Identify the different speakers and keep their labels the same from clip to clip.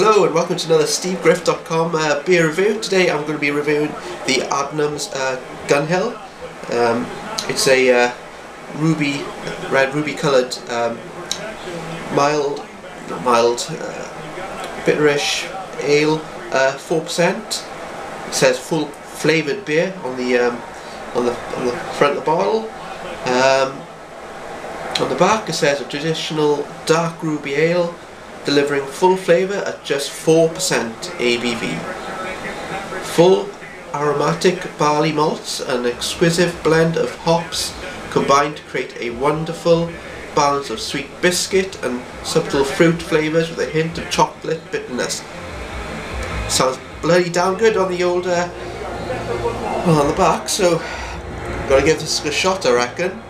Speaker 1: Hello and welcome to another SteveGriff.com uh, beer review. Today I'm going to be reviewing the Adnams uh, Gunhill. Um, it's a uh, ruby, red ruby coloured, um, mild, mild, uh, bitterish ale, 4%. Uh, it says full flavoured beer on the um, on the on the front of the bottle. Um, on the back it says a traditional dark ruby ale delivering full flavour at just 4% ABV. Full aromatic barley malts, an exquisite blend of hops combine to create a wonderful balance of sweet biscuit and subtle fruit flavours with a hint of chocolate bitterness. Sounds bloody damn good on the old uh, on the back, so gotta give this a shot I reckon.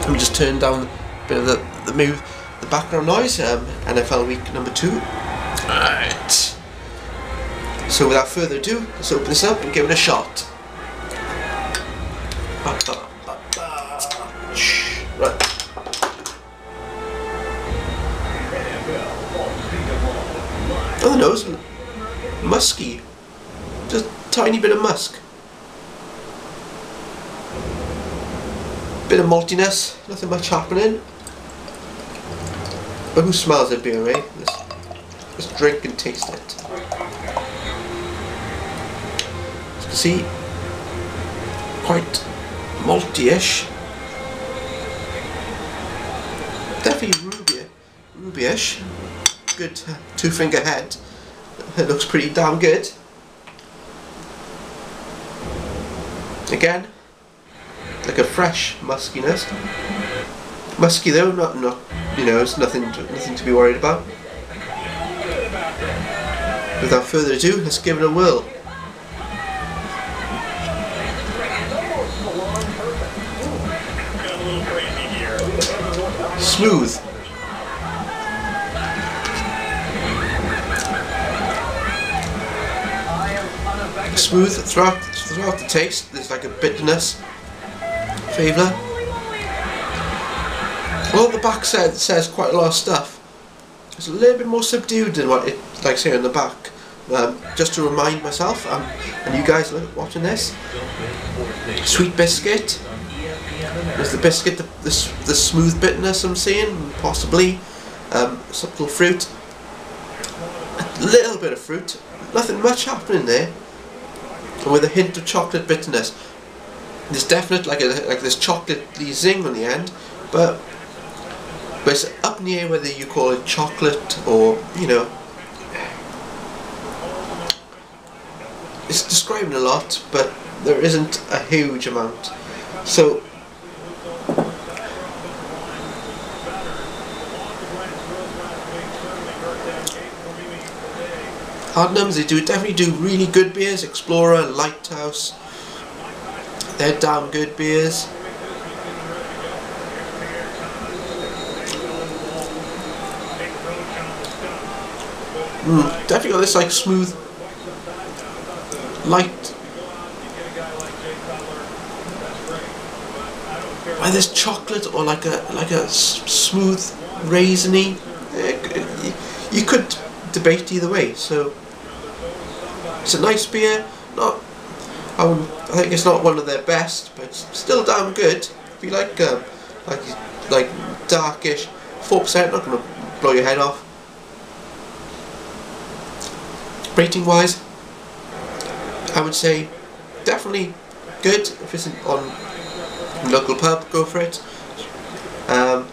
Speaker 1: Let me just turn down a bit of the, the move the background noise, um, NFL week number two. Alright. So without further ado, let's open this up and give it a shot. Right. Oh, the nose, musky. Just a tiny bit of musk. Bit of maltiness, nothing much happening. But who smells a beer, eh? Let's, let's drink and taste it. See, quite malty-ish. Definitely ruby, ruby-ish. Good two-finger head. It looks pretty damn good. Again, like a fresh muskiness. Musky though, not not you know, it's nothing to, nothing to be worried about. Without further ado, let's give it a whirl. Smooth. Smooth throughout throughout the taste. There's like a bitterness flavour. Well, the back said, says quite a lot of stuff. It's a little bit more subdued than what it likes here in the back. Um, just to remind myself um, and you guys watching this, sweet biscuit. Is the biscuit the, the, the, smooth bitterness I'm seeing? Possibly. Um, subtle fruit. A little bit of fruit. Nothing much happening there. And with a hint of chocolate bitterness. There's definite like a, like this chocolatey zing on the end, but but it's up in the air whether you call it chocolate or, you know, it's describing a lot, but there isn't a huge amount. So, Adnams, they do definitely do really good beers. Explorer, Lighthouse, they're damn good beers. Mm, definitely got this like smooth, light. Like this chocolate or like a like a smooth raisiny. Eh, you could debate either way. So it's a nice beer. Not, I, would, I think it's not one of their best, but it's still damn good. If you like um, like like darkish, four percent, not gonna blow your head off. Rating wise, I would say definitely good. If it's on local pub, go for it. Um,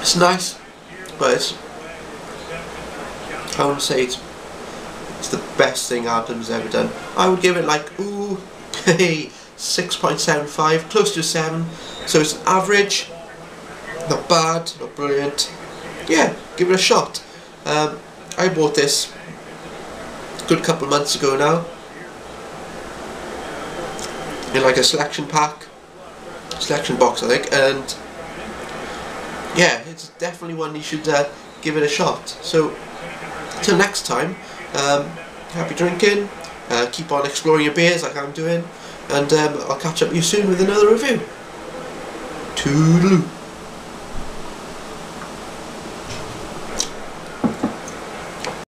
Speaker 1: it's nice, but it's, I wouldn't say it's it's the best thing Adnams ever done. I would give it like ooh, hey, 6.75, close to 7. So it's average, not bad, not brilliant. Yeah, give it a shot. Um, I bought this a good couple of months ago now in like a selection pack, selection box I think, and yeah, it's definitely one you should uh, give it a shot. So, till next time, um, happy drinking, uh, keep on exploring your beers like I'm doing, and um, I'll catch up with you soon with another review. Toodaloo.